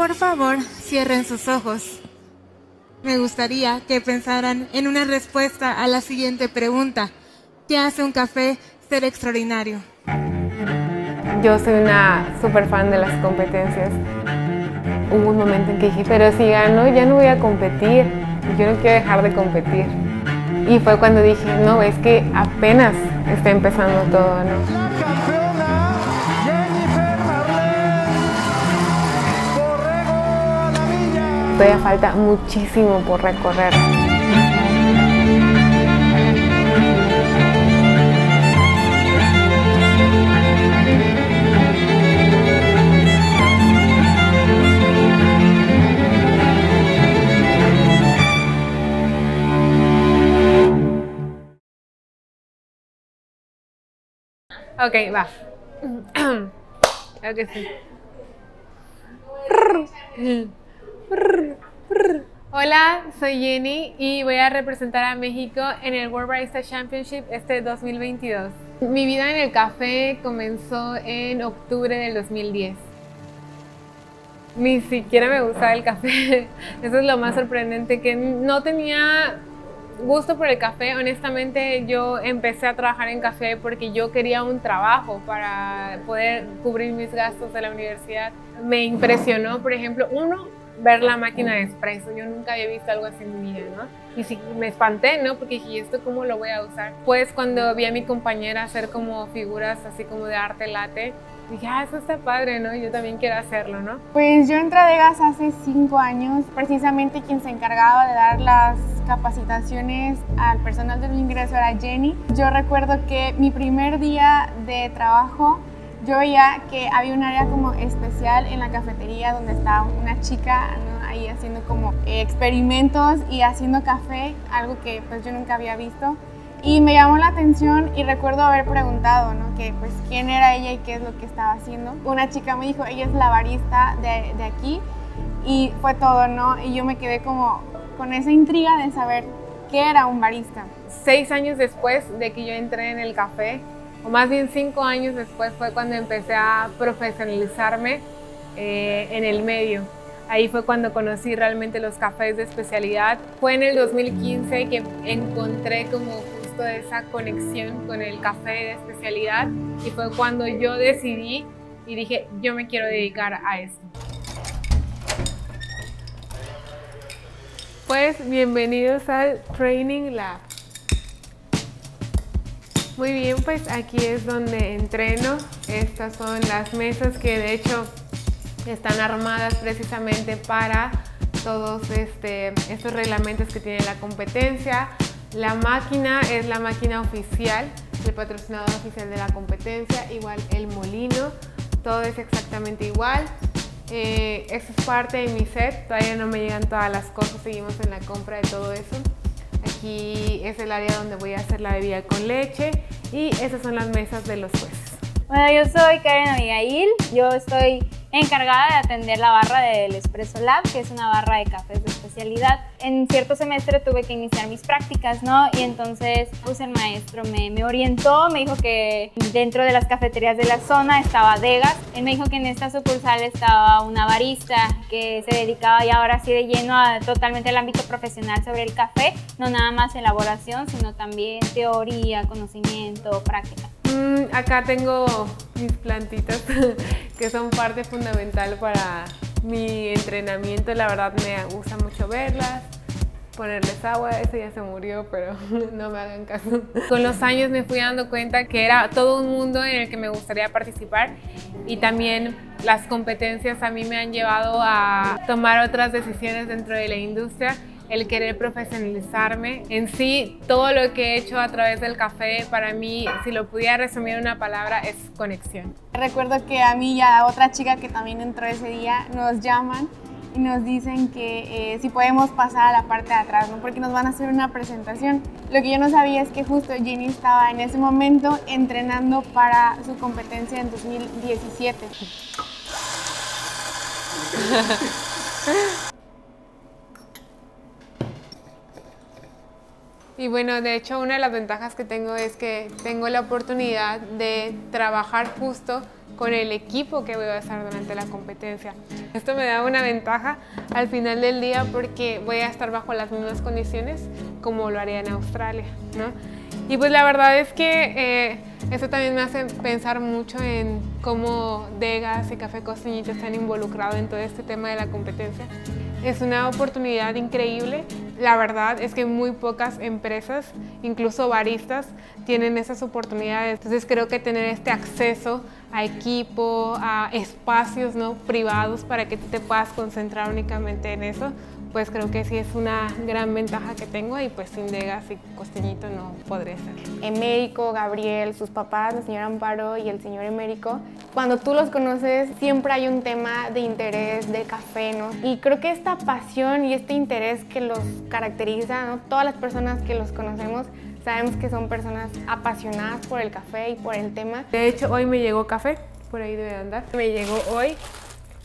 Por favor, cierren sus ojos. Me gustaría que pensaran en una respuesta a la siguiente pregunta. ¿Qué hace un café ser extraordinario? Yo soy una super fan de las competencias. Hubo un momento en que dije, pero si gano ya no voy a competir. Yo no quiero dejar de competir. Y fue cuando dije, no, es que apenas está empezando todo, ¿no? Todavía falta muchísimo por recorrer. Ok, va. Creo que sí. Hola, soy Jenny y voy a representar a México en el World Barista Championship este 2022. Mi vida en el café comenzó en octubre del 2010. Ni siquiera me gustaba el café. Eso es lo más sorprendente, que no tenía gusto por el café. Honestamente, yo empecé a trabajar en café porque yo quería un trabajo para poder cubrir mis gastos de la universidad. Me impresionó, por ejemplo, uno, ver la máquina de espresso. Yo nunca había visto algo así en mi vida, ¿no? Y sí, me espanté, ¿no? Porque dije, ¿esto cómo lo voy a usar? Pues cuando vi a mi compañera hacer como figuras así como de arte late, dije, ah, eso está padre, ¿no? Yo también quiero hacerlo, ¿no? Pues yo entré a Degas hace cinco años, precisamente quien se encargaba de dar las capacitaciones al personal del ingreso era Jenny. Yo recuerdo que mi primer día de trabajo yo veía que había un área como especial en la cafetería donde estaba una chica ahí haciendo como experimentos y haciendo café, algo que pues yo nunca había visto. Y me llamó la atención y recuerdo haber preguntado, ¿no? Que pues quién era ella y qué es lo que estaba haciendo. Una chica me dijo, ella es la barista de, de aquí y fue todo, ¿no? Y yo me quedé como con esa intriga de saber qué era un barista. Seis años después de que yo entré en el café, o más bien cinco años después fue cuando empecé a profesionalizarme eh, en el medio. Ahí fue cuando conocí realmente los cafés de especialidad. Fue en el 2015 que encontré como justo esa conexión con el café de especialidad y fue cuando yo decidí y dije, yo me quiero dedicar a esto. Pues bienvenidos al Training Lab. Muy bien, pues aquí es donde entreno. Estas son las mesas que de hecho están armadas precisamente para todos este, estos reglamentos que tiene la competencia. La máquina es la máquina oficial, el patrocinador oficial de la competencia, igual el molino, todo es exactamente igual. Eh, eso es parte de mi set, todavía no me llegan todas las cosas, seguimos en la compra de todo eso. Aquí es el área donde voy a hacer la bebida con leche y esas son las mesas de los jueces. Bueno, yo soy Karen Abigail, yo estoy encargada de atender la barra del Espresso Lab, que es una barra de cafés de especialidad. En cierto semestre tuve que iniciar mis prácticas, ¿no? Y entonces pues el maestro me, me orientó, me dijo que dentro de las cafeterías de la zona estaba Degas. Él me dijo que en esta sucursal estaba una barista que se dedicaba ya ahora sí de lleno a totalmente al ámbito profesional sobre el café, no nada más elaboración, sino también teoría, conocimiento, práctica. Mm, acá tengo mis plantitas que son parte fundamental para mi entrenamiento. La verdad me gusta mucho verlas, ponerles agua. Ese ya se murió, pero no me hagan caso. Con los años me fui dando cuenta que era todo un mundo en el que me gustaría participar y también las competencias a mí me han llevado a tomar otras decisiones dentro de la industria el querer profesionalizarme. En sí, todo lo que he hecho a través del café, para mí, si lo pudiera resumir en una palabra, es conexión. Recuerdo que a mí y a otra chica que también entró ese día nos llaman y nos dicen que eh, si podemos pasar a la parte de atrás, ¿no? porque nos van a hacer una presentación. Lo que yo no sabía es que justo Jenny estaba en ese momento entrenando para su competencia en 2017. Y bueno, de hecho una de las ventajas que tengo es que tengo la oportunidad de trabajar justo con el equipo que voy a estar durante la competencia. Esto me da una ventaja al final del día porque voy a estar bajo las mismas condiciones como lo haría en Australia, ¿no? Y pues la verdad es que eh, eso también me hace pensar mucho en cómo Degas y Café Costeñito están involucrados en todo este tema de la competencia. Es una oportunidad increíble. La verdad es que muy pocas empresas, incluso baristas, tienen esas oportunidades. Entonces creo que tener este acceso a equipo, a espacios ¿no? privados para que tú te puedas concentrar únicamente en eso, pues creo que sí es una gran ventaja que tengo y pues sin Degas y Costeñito no podría ser. Emérico, Gabriel, sus papás, la señora Amparo y el señor Emérico, cuando tú los conoces siempre hay un tema de interés, de café, ¿no? Y creo que esta pasión y este interés que los caracteriza, ¿no? Todas las personas que los conocemos sabemos que son personas apasionadas por el café y por el tema. De hecho, hoy me llegó café, por ahí debe andar. Me llegó hoy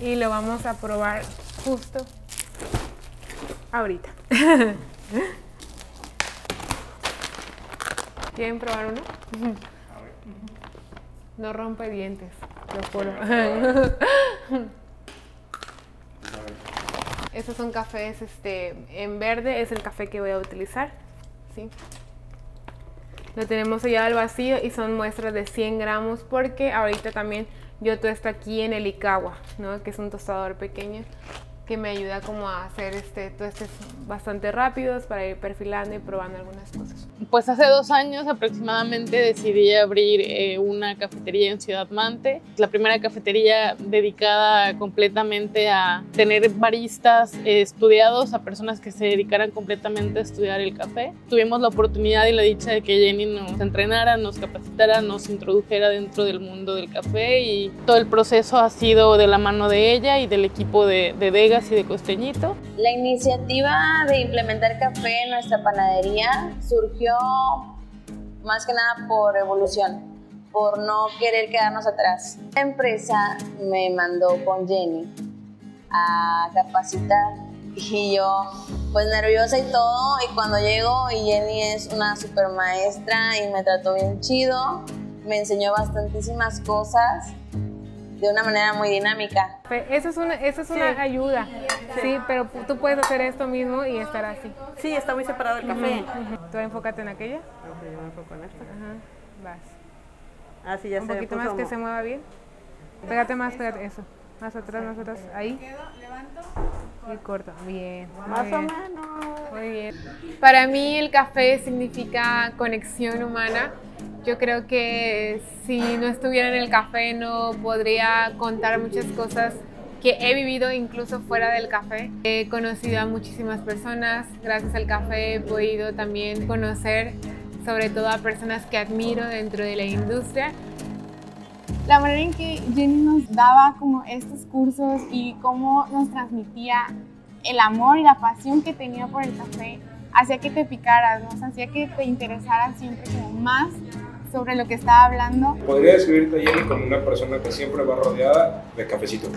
y lo vamos a probar justo ahorita. ¿Quieren probar uno? No rompe dientes, lo juro. Estos son cafés este, en verde, es el café que voy a utilizar. ¿sí? Lo tenemos sellado al vacío y son muestras de 100 gramos porque ahorita también yo esto aquí en el Ikawa, ¿no? que es un tostador pequeño que me ayuda como a hacer este, tostes bastante rápidos para ir perfilando y probando algunas cosas. Pues hace dos años aproximadamente decidí abrir eh, una cafetería en Ciudad Mante, la primera cafetería dedicada completamente a tener baristas eh, estudiados, a personas que se dedicaran completamente a estudiar el café. Tuvimos la oportunidad y la dicha de que Jenny nos entrenara, nos capacitara, nos introdujera dentro del mundo del café y todo el proceso ha sido de la mano de ella y del equipo de, de Vegas y de Costeñito. La iniciativa de implementar café en nuestra panadería surgió más que nada por evolución, por no querer quedarnos atrás. La empresa me mandó con Jenny a capacitar y yo pues nerviosa y todo y cuando llego Jenny es una super maestra y me trató bien chido, me enseñó bastantísimas cosas de una manera muy dinámica. Eso es una, eso es una ayuda, sí. pero tú puedes hacer esto mismo y estar así. Sí, está muy separado el café. Tú enfócate en aquella. Ok, yo me enfoco en esta. Ajá, vas. Ah, sí, ya Un se poquito más que se mueva bien. Pégate más, pégate, eso. Más atrás, más atrás. Ahí. Y corto. Bien. Más o menos. Muy bien. Para mí el café significa conexión humana. Yo creo que si no estuviera en el café no podría contar muchas cosas que he vivido incluso fuera del café. He conocido a muchísimas personas. Gracias al café he podido también conocer sobre todo a personas que admiro dentro de la industria. La manera en que Jenny nos daba como estos cursos y cómo nos transmitía el amor y la pasión que tenía por el café, hacía que te picaras, hacía que te interesara siempre como más sobre lo que estaba hablando. Podría describirte a Jenny como una persona que siempre va rodeada de cafecito.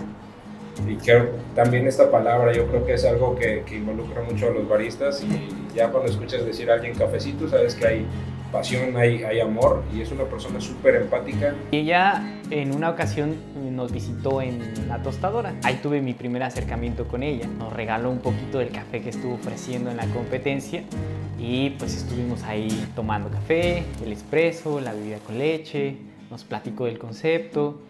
Y que también esta palabra yo creo que es algo que, que involucra mucho a los baristas y ya cuando escuchas decir a alguien cafecito sabes que hay pasión, hay, hay amor y es una persona súper empática. Ella en una ocasión nos visitó en la tostadora. Ahí tuve mi primer acercamiento con ella. Nos regaló un poquito del café que estuvo ofreciendo en la competencia y pues estuvimos ahí tomando café, el espresso, la bebida con leche, nos platicó del concepto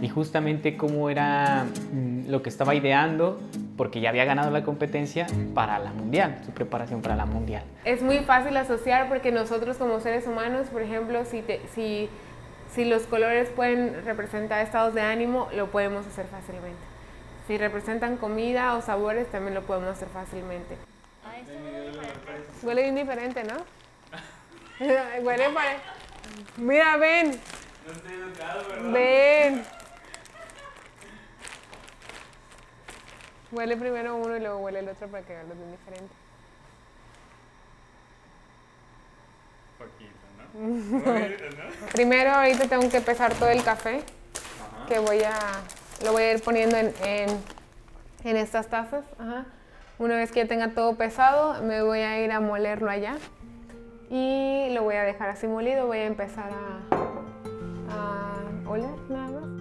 y justamente cómo era mm, lo que estaba ideando porque ya había ganado la competencia para la mundial, su preparación para la mundial. Es muy fácil asociar porque nosotros como seres humanos, por ejemplo, si, te- si, si los colores pueden representar estados de ánimo, lo podemos hacer fácilmente. Si representan comida o sabores, también lo podemos hacer fácilmente. Huele bien diferente, ¿no? Huele para... Mira, ven. Ven. Huele primero uno y luego huele el otro para que haga bien diferente. Primero ahorita tengo que pesar todo el café, que voy a, lo voy a ir poniendo en, en, en estas tazas. Ajá. Una vez que ya tenga todo pesado, me voy a ir a molerlo allá. y lo voy a dejar así molido. Voy a empezar a, a oler nada más.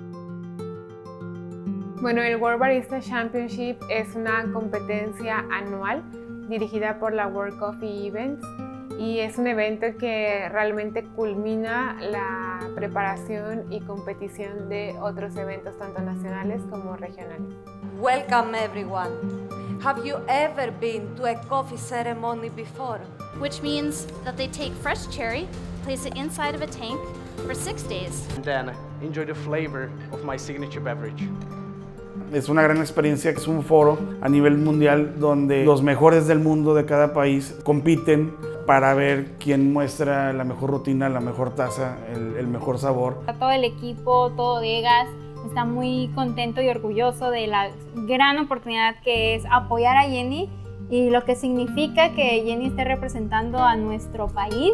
Bueno, el World Barista Championship es una competencia anual dirigida por la World Coffee Events y es un evento que realmente culmina la preparación y competición de otros eventos tanto nacionales como regionales. Welcome everyone. Have you ever been to a coffee ceremony before? Which means that they take fresh cherry, place it inside of a tank for six days. And then enjoy the flavor of my signature beverage. Es una gran experiencia, es un foro a nivel mundial donde los mejores del mundo de cada país compiten para ver quién muestra la mejor rutina, la mejor taza, el, mejor sabor. Todo el equipo, todo Degas, está muy contento y orgulloso de la gran oportunidad que es apoyar a Jenny y lo que significa que Jenny esté representando a nuestro país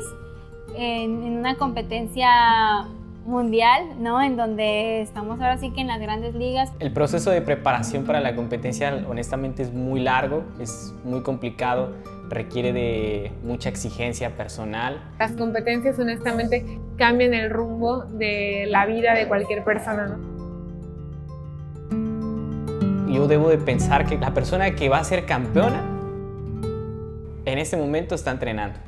en, en una competencia mundial, ¿no? En donde estamos ahora sí que en las grandes ligas. El proceso de preparación para la competencia honestamente es muy largo, es muy complicado, requiere de mucha exigencia personal. Las competencias honestamente cambian el rumbo de la vida de cualquier persona, ¿no? Yo debo de pensar que la persona que va a ser campeona en este momento está entrenando.